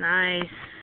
Nice.